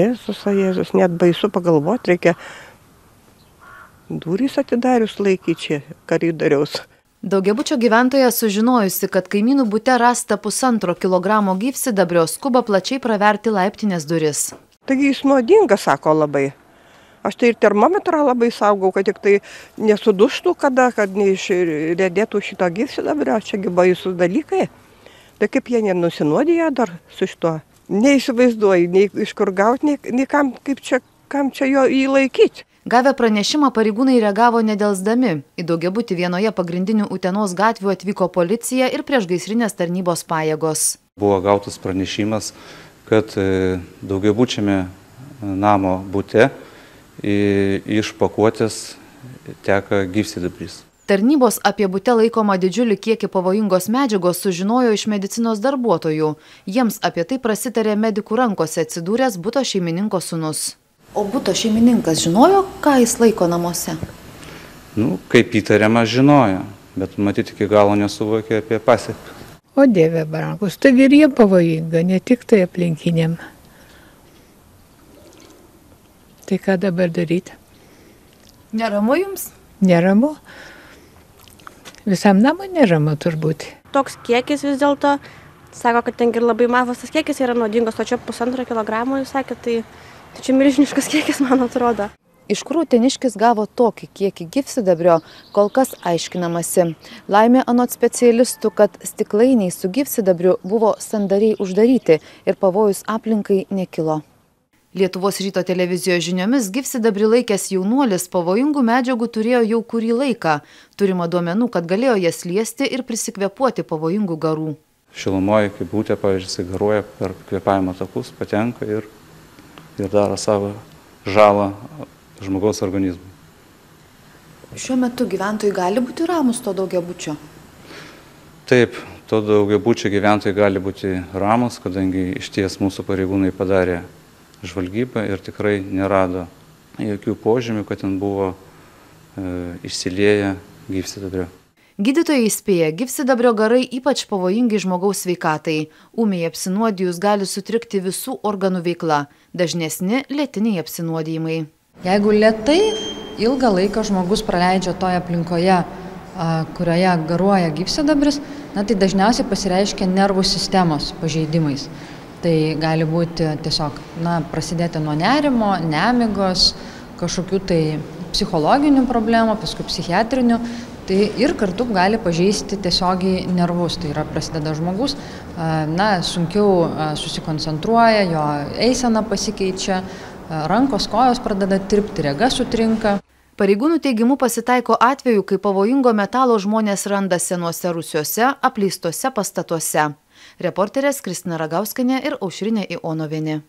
Jėzus, Jėzus, net baisu pagalvoti, reikia durys atidarius laikyti čia koridoriaus. Daugiabučio gyventoja sužinojusi, kad kaimynų būte rasta pusantro kilogramo gyvsidabrio, skuba plačiai praverti laiptinės duris. Taigi jis nuodingas, sako labai. Aš tai ir termometrą labai saugau, kad tik tai nesuduštų kada, kad neišrėdėtų šito gyvsidabrio, čiagi baisus dalykai. Tai kaip jie nenusinuodija dar su šituo. Neįsivaizduoju, nei iš kur gauti, nei, nei kam, kaip čia, kam čia jo įlaikyti. Gavę pranešimą pareigūnai reagavo nedelsdami. Į daugiabutį vienoje pagrindinių Utenos gatvių atvyko policija ir priešgaisrinės tarnybos pajėgos. Buvo gautas pranešimas, kad e, daugiabučiame namo būte iš pakuotės teka gyvsidabris. Tarnybos apie bute laikomą didžiulį kiekį pavojingos medžiagos sužinojo iš medicinos darbuotojų. Jiems apie tai prasitarė medikų rankose atsidūręs buto šeimininko sunus. O buto šeimininkas žinojo, ką jis laiko namuose? Nu, kaip įtariama, žinojo, bet matyti iki galo nesuvokė apie pasiekmes. O Dieve brangus, taigi ir jie pavojinga, ne tik tai aplinkiniam. Tai ką dabar daryti? Neramu jums? Neramu. Visam namui neramu turbūt. Toks kiekis vis dėlto, sako, kad ten ir labai mažas tas kiekis yra naudingas, o čia pusantro kilogramo, jūs sakėte, tai, tai čia milžiniškas kiekis, man atrodo. Iš kur uteniškis gavo tokį kiekį gyvsidabrio, kol kas aiškinamasi. Laimė anot specialistų, kad stiklainiai su gyvsidabriu buvo sandariai uždaryti ir pavojus aplinkai nekilo. Lietuvos ryto televizijos žiniomis gyvsidabrį laikęs jaunuolis pavojingų medžiagų turėjo jau kurį laiką. Turima duomenų, kad galėjo jas liesti ir prisikvepuoti pavojingų garų. Šilumoje, kaip būtė, pavyzdžiui, sigaruoja per kvepavimo takus, patenka ir, ir daro savo žalą žmogaus organizmui. Šiuo metu gyventojai gali būti ramus to daugiabučio? Taip, to daugiabučio gyventojai gali būti ramus, kadangi iš ties mūsų pareigūnai padarė žvalgybą ir tikrai nerado jokių požymių, kad ten buvo e, išsilieję gyvsidabrio. Gydytojai įspėja, gyvsidabrio garai ypač pavojingi žmogaus sveikatai. Ūmiai apsinuodijus gali sutrikti visų organų veikla, dažnesni lėtiniai apsinuodijimai. Jeigu lietai ilgą laiką žmogus praleidžia toje aplinkoje, kurioje garuoja gyvsidabris, na, tai dažniausiai pasireiškia nervų sistemos pažeidimais. Tai gali būti tiesiog, na, prasidėti nuo nerimo, nemigos, kažkokių tai psichologinių problemų, paskui psichiatrinių. Tai ir kartu gali pažeisti tiesiogiai nervus. Tai yra prasideda žmogus, na, sunkiau susikoncentruoja, jo eisena pasikeičia, rankos, kojos pradeda tirpti, rega sutrinka. Pareigūnų teigimu pasitaiko atveju, kai pavojingo metalo žmonės randa senuose rusiuose, apleistose pastatuose. Reporterės Kristina Ragauskanė ir Aušrinė Ionovienė.